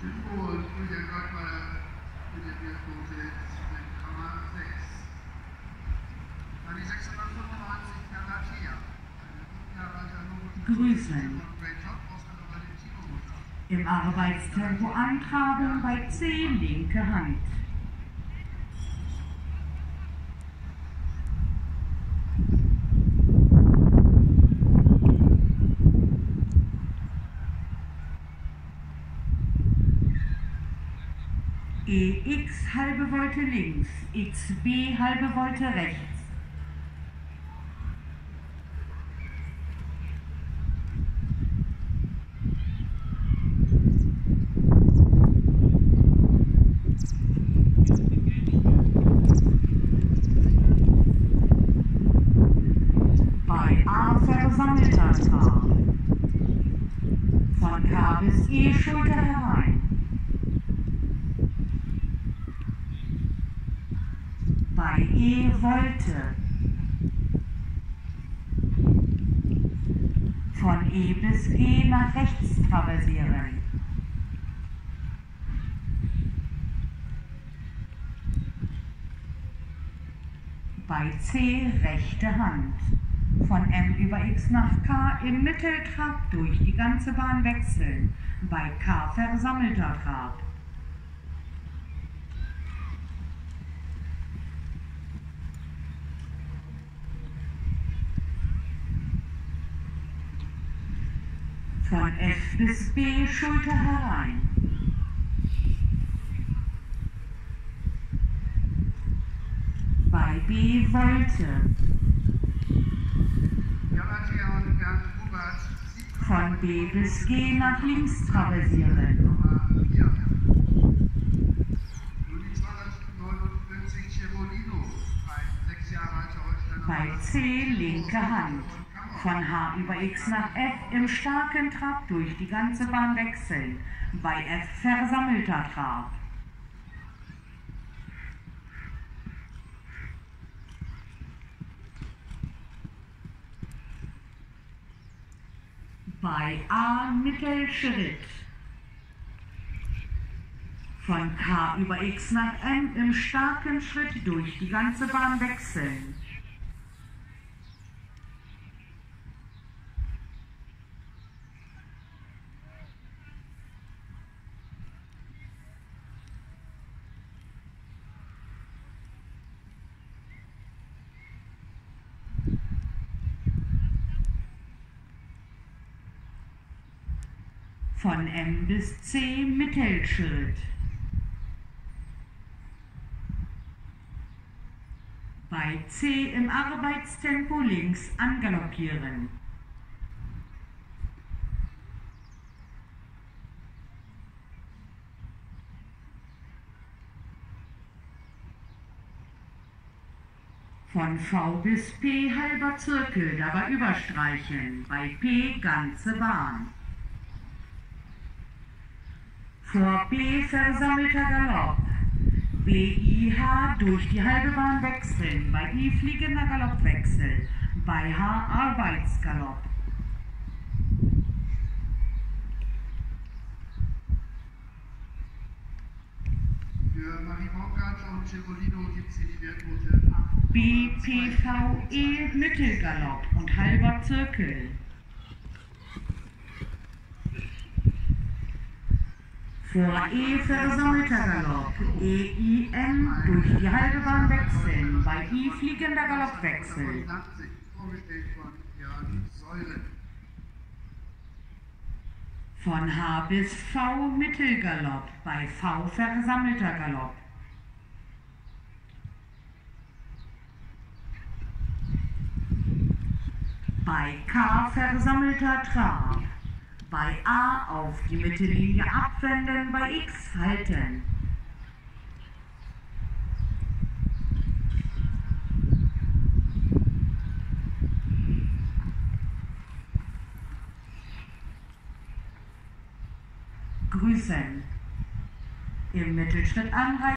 Tempo und Julian Gottmeier mit der Bierquote mit Kammer 6. Dann die 695 Galatia. Eine Ungarn Grüßen. Im Arbeitstempo antraben bei C linke Hand. EX halbe Volte links, XB halbe Volte rechts. Versammelter Trab. Von K bis E Schulter herein. E Volte. Von E bis G nach rechts traversieren. Bei C rechte Hand. Von M über X nach K im Mitteltrab durch die ganze Bahn wechseln. Bei K versammelter Trab. Von F bis B Schulter herein. Bei B Volte. Hubert. Von B bis G nach links traversieren. Nummer 4. Nun die 249 Cemolino. Ein sechs Jahre alter Holsteiner. Bei C linke Hand. Von H über X nach F im starken Trab durch die ganze Bahn wechseln. Bei F versammelter Trab. Bei A Mittelschritt. Von K über X nach M im starken Schritt durch die ganze Bahn wechseln. Von M bis C Mittelschritt. Bei C im Arbeitstempo links angaloppieren. Von V bis P halber Zirkel, dabei überstreichen. Bei P ganze Bahn. Vor B versammelter Galopp. BIH durch die halbe Bahn wechseln. Bei I fliegender Galoppwechsel. Bei H Arbeitsgalopp. Für Marie Bockert und Cemolino gibt sie die Wertquote 8. BPVE Mittelgalopp und halber Zirkel. Vor E versammelter Galopp. EIM durch die halbe Bahn wechseln. Bei I fliegender Galoppwechsel. 85, vorgestellt von Jörn Säulen. Von H bis V Mittelgalopp. Bei V versammelter Galopp. Bei K versammelter Trab. Bei A auf die Mittellinie abwenden, bei X halten. Grüßen. Im Mittelschritt anhalten.